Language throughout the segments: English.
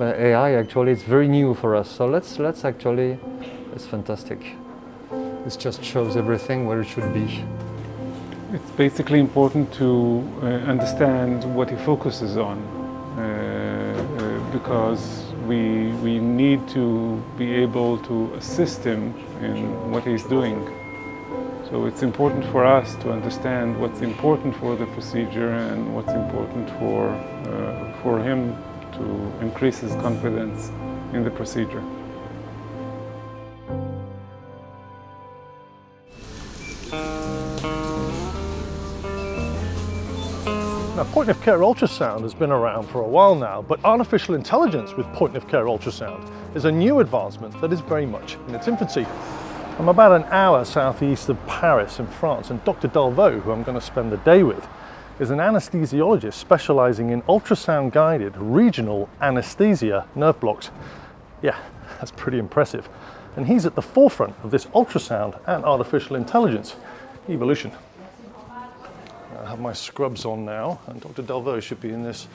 uh, AI actually it's very new for us. So let's let's actually it's fantastic. This just shows everything where it should be. It's basically important to uh, understand what he focuses on uh, uh, because we, we need to be able to assist him in what he's doing. So it's important for us to understand what's important for the procedure and what's important for, uh, for him to increase his confidence in the procedure. Now, point of care ultrasound has been around for a while now, but artificial intelligence with point of care ultrasound is a new advancement that is very much in its infancy. I'm about an hour southeast of Paris in France, and Dr. Delvaux, who I'm going to spend the day with, is an anesthesiologist specializing in ultrasound guided regional anesthesia nerve blocks. Yeah, that's pretty impressive. And he's at the forefront of this ultrasound and artificial intelligence evolution. I have my scrubs on now, and Dr. Delvaux should be in this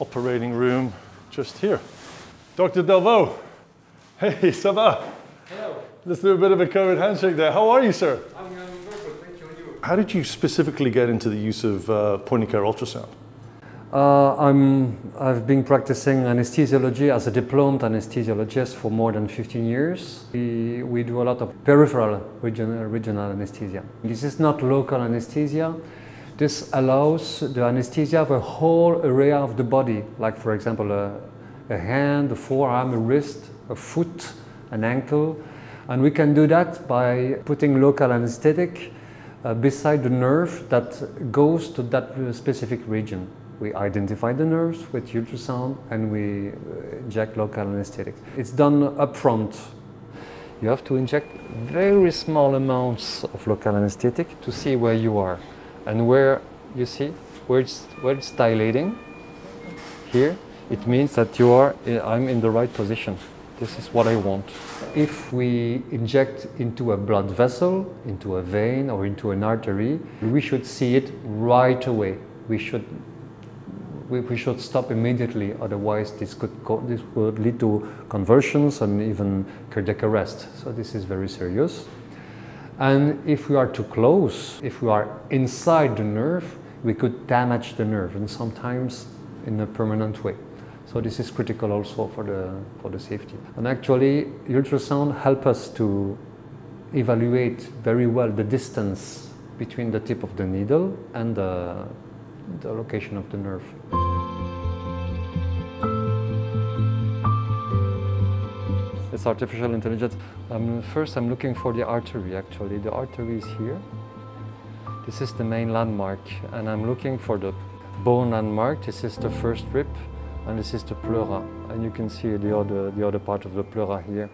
operating room just here. Dr. Delvaux, hey, ça va? Hello. Let's do a bit of a COVID handshake there. How are you, sir? I'm, I'm very good, thank you. And you? How did you specifically get into the use of uh, point of care ultrasound? Uh, I'm, I've been practicing anesthesiology as a diplomed anesthesiologist for more than 15 years. We, we do a lot of peripheral regional, regional anesthesia. This is not local anesthesia. This allows the anesthesia of a whole area of the body, like for example a, a hand, a forearm, a wrist, a foot, an ankle. And we can do that by putting local anesthetic uh, beside the nerve that goes to that specific region. We identify the nerves with ultrasound and we uh, inject local anesthetic. It's done upfront. You have to inject very small amounts of local anesthetic to see where you are and where you see where it's, where it's dilating here it means that you are I'm in the right position this is what I want. If we inject into a blood vessel into a vein or into an artery we should see it right away. We should we, we should stop immediately otherwise this could this would lead to convulsions and even cardiac arrest. So this is very serious. And if we are too close, if we are inside the nerve, we could damage the nerve and sometimes in a permanent way. So this is critical also for the, for the safety. And actually, ultrasound help us to evaluate very well the distance between the tip of the needle and the, the location of the nerve. It's artificial intelligence. Um, first, I'm looking for the artery, actually. The artery is here. This is the main landmark, and I'm looking for the bone landmark. This is the first rib, and this is the pleura. And you can see the other, the other part of the pleura here.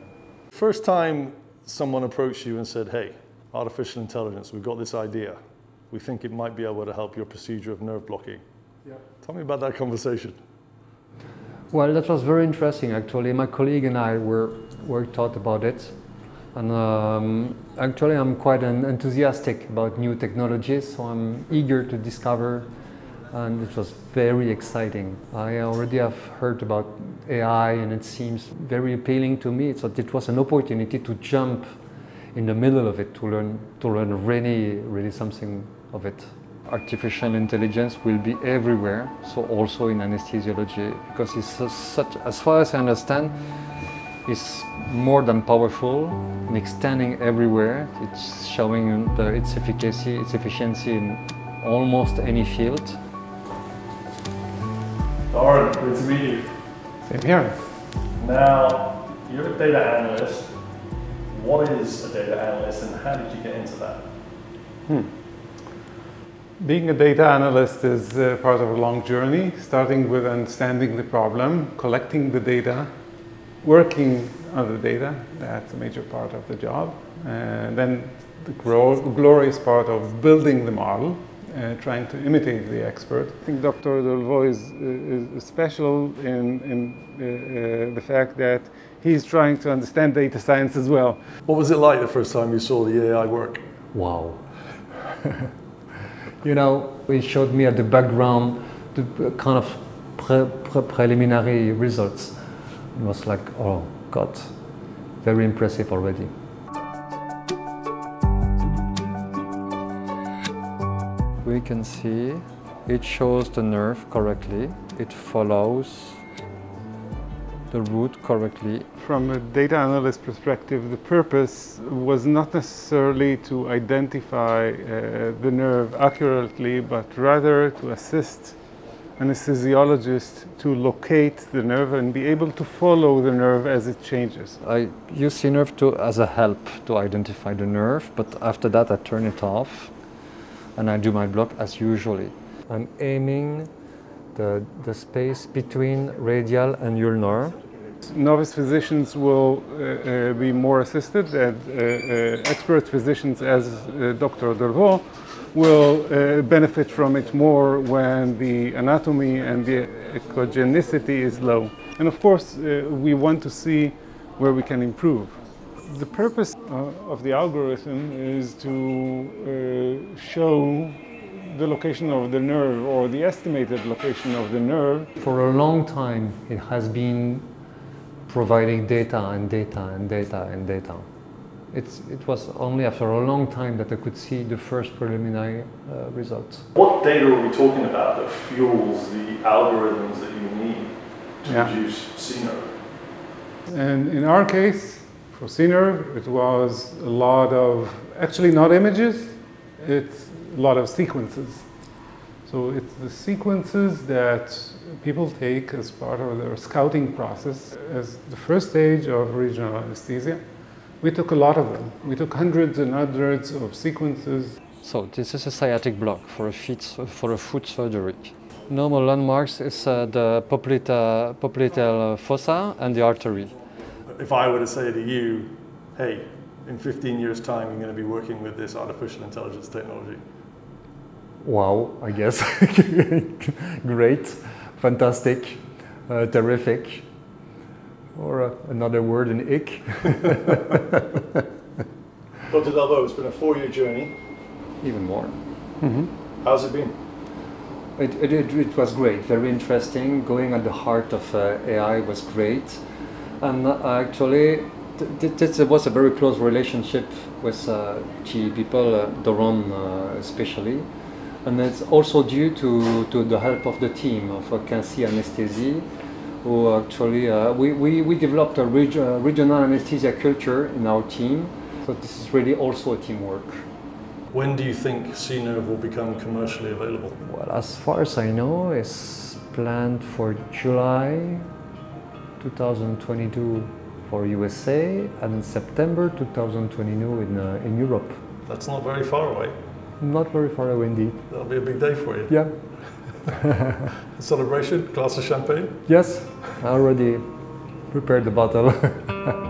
First time someone approached you and said, hey, artificial intelligence, we've got this idea. We think it might be able to help your procedure of nerve blocking. Yeah. Tell me about that conversation. Well, that was very interesting actually. My colleague and I were, were taught about it. And um, actually I'm quite an enthusiastic about new technologies, so I'm eager to discover and it was very exciting. I already have heard about AI and it seems very appealing to me. So it was an opportunity to jump in the middle of it, to learn, to learn really, really something of it artificial intelligence will be everywhere, so also in anesthesiology, because it's such, as far as I understand, it's more than powerful and extending everywhere. It's showing the, its efficacy, its efficiency in almost any field. Doron, good to meet you. Same here. Now, you're a data analyst. What is a data analyst and how did you get into that? Hmm. Being a data analyst is uh, part of a long journey, starting with understanding the problem, collecting the data, working on the data, that's a major part of the job, and then the glorious part of building the model, uh, trying to imitate the expert. I think Dr. Delvaux is, is special in, in uh, uh, the fact that he's trying to understand data science as well. What was it like the first time you saw the AI work? Wow. you know, he showed me at the background the kind of pre- pre- preliminary results. It was like, oh God, very impressive already. Can see it shows the nerve correctly. It follows the route correctly. From a data analyst perspective, the purpose was not necessarily to identify uh, the nerve accurately, but rather to assist an anesthesiologist to locate the nerve and be able to follow the nerve as it changes. I use CNerve to, as a help to identify the nerve, but after that I turn it off and I do my block as usually. I'm aiming the, the space between radial and ulnar. Novice physicians will uh, uh, be more assisted, and uh, uh, expert physicians, as uh, Dr. Delvaux, will uh, benefit from it more when the anatomy and the echogenicity is low. And of course, uh, we want to see where we can improve. The purpose uh, of the algorithm is to uh, show the location of the nerve or the estimated location of the nerve For a long time it has been providing data and data and data and data. It's, it was only after a long time that I could see the first preliminary uh, results. What data are we talking about that fuels the algorithms that you need to Yeah. produce CNerve? And in our case, it was a lot of, actually not images, it's a lot of sequences. So it's the sequences that people take as part of their scouting process. As the first stage of regional anesthesia, we took a lot of them. We took hundreds and hundreds of sequences. So this is a sciatic block for a, feet, for a foot surgery. Normal landmarks is uh, the popliteal, popliteal fossa and the artery. If I were to say to you, hey, in 15 years' time, you're going to be working with this artificial intelligence technology, Wow, I guess. Great, fantastic, uh, terrific. Or uh, another word in ick. Dr. Delvaux, it's been a four year journey. Even more. How's it been? It, it, it, it was great, very interesting. Going at the heart of uh, AI was great. And uh, actually, th- th- this was a very close relationship with uh, GE people, uh, Doron uh, especially. And it's also due to, to the help of the team of uh, Quincy Anesthesie, who actually, uh, we, we, we developed a reg- uh, regional anesthesia culture in our team. So this is really also a teamwork. When do you think CNerve will become commercially available? Well, as far as I know, it's planned for July 2022 for USA and September 2022 in, uh, in Europe. That's not very far away. Not very far away indeed. That'll be a big day for you. Yeah. Celebration, glass of champagne. Yes, I already prepared the bottle.